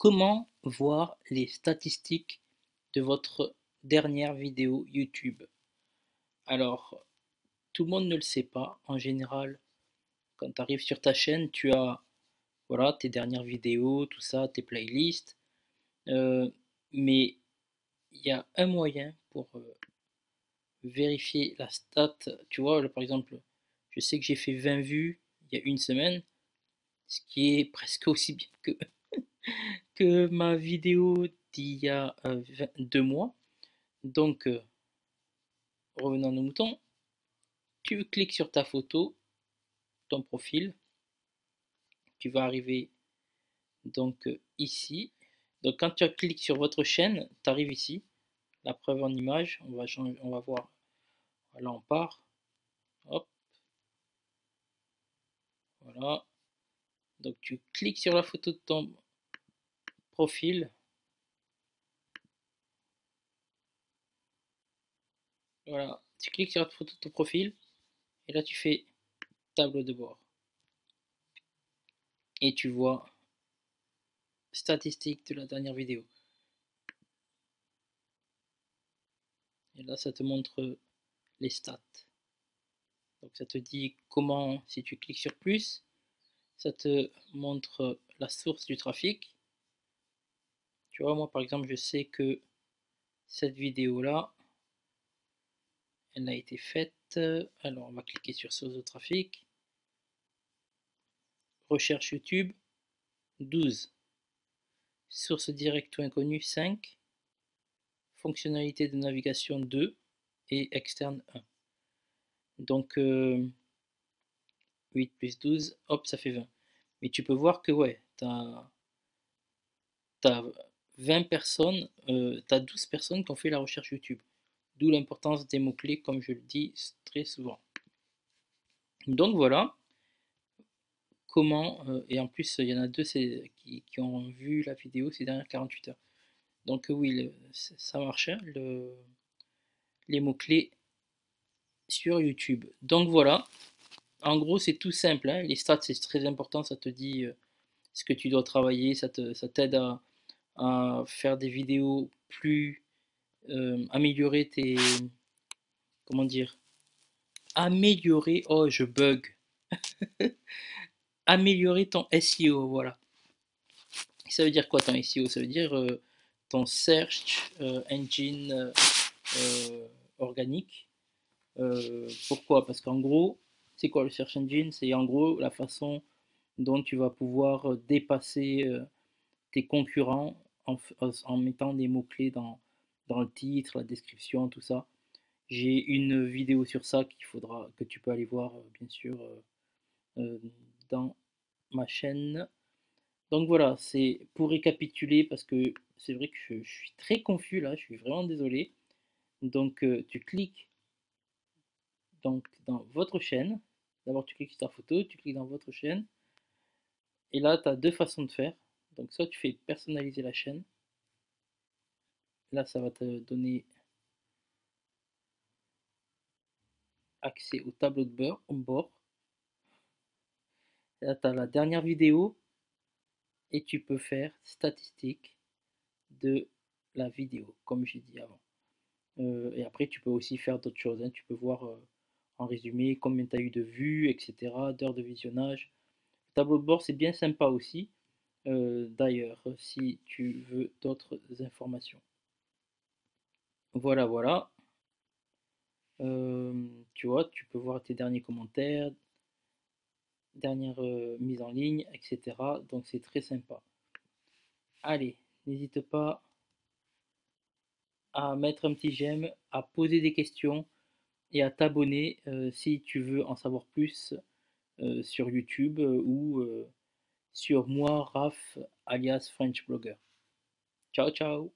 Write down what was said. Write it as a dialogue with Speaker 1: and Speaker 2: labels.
Speaker 1: comment voir les statistiques de votre dernière vidéo YouTube? Alors, tout le monde ne le sait pas. En général, quand tu arrives sur ta chaîne, tu as voilà, tes dernières vidéos, tout ça, tes playlists. Euh, mais il y a un moyen pour euh, vérifier la stat. Tu vois, par exemple, je sais que j'ai fait 20 vues il y a une semaine, ce qui est presque aussi bien que, que ma vidéo d'il y a euh, deux mois. Donc, euh, revenons à nos moutons. Tu cliques sur ta photo, ton profil. Tu vas arriver donc ici. Donc quand tu cliques sur votre chaîne, tu arrives ici la preuve en image. On va, changer, on va voir. Là, on part. Hop. Voilà. Donc, tu cliques sur la photo de ton Voilà. Tu cliques sur ton profil. Et là, tu fais tableau de bord. Et tu vois statistiques de la dernière vidéo. Et là, ça te montre les stats. Donc ça te dit comment, si tu cliques sur plus, ça te montre la source du trafic. Tu vois, moi par exemple, je sais que cette vidéo-là, elle a été faite. Alors on va cliquer sur source de trafic. Recherche YouTube, 12. Source directe ou inconnue, 5 fonctionnalité de navigation 2 et externe 1. Donc 8 euh, plus 12, hop, ça fait 20. Mais tu peux voir que ouais, tu as, 20 personnes, euh, tu as 12 personnes qui ont fait la recherche YouTube. D'où l'importance des mots-clés, comme je le dis très souvent. Donc voilà comment, euh, et en plus il y en a deux qui, ont vu la vidéo ces dernières 48 heures. Donc oui, ça marchait, le, les mots-clés sur YouTube. Donc voilà, en gros c'est tout simple, hein. les stats c'est très important, ça te dit euh, ce que tu dois travailler, ça t'aide à, à, faire des vidéos plus, euh, améliorer tes, comment dire, améliorer, oh je bug, améliorer ton SEO, voilà. Ça veut dire quoi ton SEO Ça veut dire euh, ton search euh, engine organique. pourquoi? Parce qu'en gros, c'est quoi le search engine? C'est en gros la façon dont tu vas pouvoir dépasser tes concurrents en, mettant des mots-clés dans, dans le titre, la description, tout ça. J'ai une vidéo sur ça qu'il faudra que tu peux aller voir bien sûr dans ma chaîne. Donc voilà, c'est pour récapituler parce que c'est vrai que je, suis très confus là, je suis vraiment désolé. Donc euh, tu cliques donc, dans votre chaîne. D'abord tu cliques sur ta photo, tu cliques dans votre chaîne. Et là tu as deux façons de faire. Donc soit tu fais personnaliser la chaîne. Là ça va te donner accès au tableau de bord. Là tu as la dernière vidéo et tu peux faire statistiques de la vidéo, comme j'ai dit avant. Euh, et après, tu peux aussi faire d'autres choses. Hein. Tu peux voir euh, en résumé combien tu as eu de vues, etc., d'heures de visionnage. Le tableau de bord, c'est bien sympa aussi, euh, d'ailleurs, si tu veux d'autres informations. Voilà, voilà. tu vois, tu peux voir tes derniers commentaires, dernière mise en ligne, etc. Donc c'est très sympa. Allez, N'hésite pas à mettre un petit j'aime, à poser des questions et à t'abonner euh, si tu veux en savoir plus euh, sur YouTube euh, ou sur moi, Raph, alias French Blogger. Ciao, ciao